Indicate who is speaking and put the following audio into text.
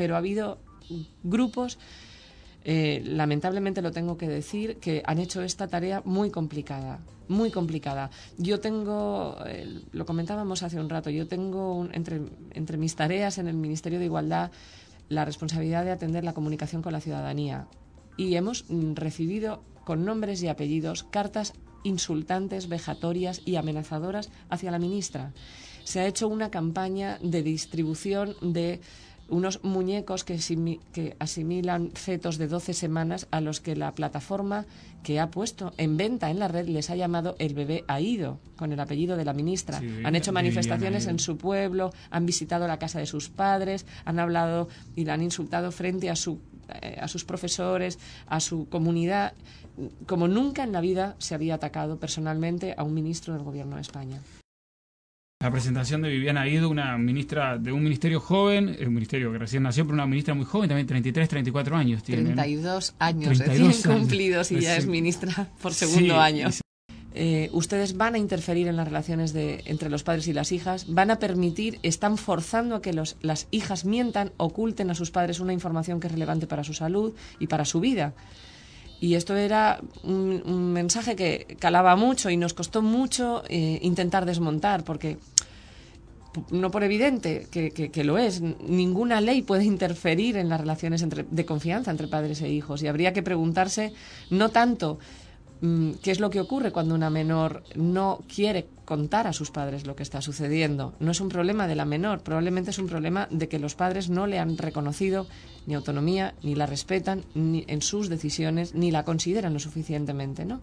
Speaker 1: pero ha habido grupos eh, lamentablemente lo tengo que decir, que han hecho esta tarea muy complicada, muy complicada. Yo tengo, lo comentábamos hace un rato, yo tengo entre, entre mis tareas en el Ministerio de Igualdad la responsabilidad de atender la comunicación con la ciudadanía. Y hemos mm, recibido con nombres y apellidos cartas insultantes, vejatorias y amenazadoras hacia la ministra. Se ha hecho una campaña de distribución de unos muñecos que, asimilan fetos de 12 semanas a los que la plataforma que ha puesto en venta en la red les ha llamado el bebé ha ido, con el apellido de la ministra. han hecho manifestaciones en su pueblo, han visitado la casa de sus padres, han hablado y la han insultado frente a, su, eh, a sus profesores, a su comunidad, como nunca en la vida se había atacado personalmente a un ministro del Gobierno de España.
Speaker 2: La presentación de Viviana Ido, una ministra de un ministerio joven, un ministerio que recién nació, pero una ministra muy joven, también 33, 34 años
Speaker 1: tiene. 32 años 32 recién cumplidos y ya es ministra por segundo año. Eh, ustedes van a interferir en las relaciones de, entre los padres y las hijas, van a permitir, están forzando a que los, las hijas mientan, oculten a sus padres una información que es relevante para su salud y para su vida. Y esto era un, mensaje que calaba mucho y nos costó mucho eh, intentar desmontar, porque no por evidente que, que, lo es, ninguna ley puede interferir en las relaciones entre, de confianza entre padres e hijos. Y habría que preguntarse no tanto mm, qué es lo que ocurre cuando una menor no quiere contar a sus padres lo que está sucediendo. No es un problema de la menor, probablemente es un problema de que los padres no le han reconocido ni autonomía, ni la respetan ni en sus decisiones, ni la consideran lo suficientemente. ¿no?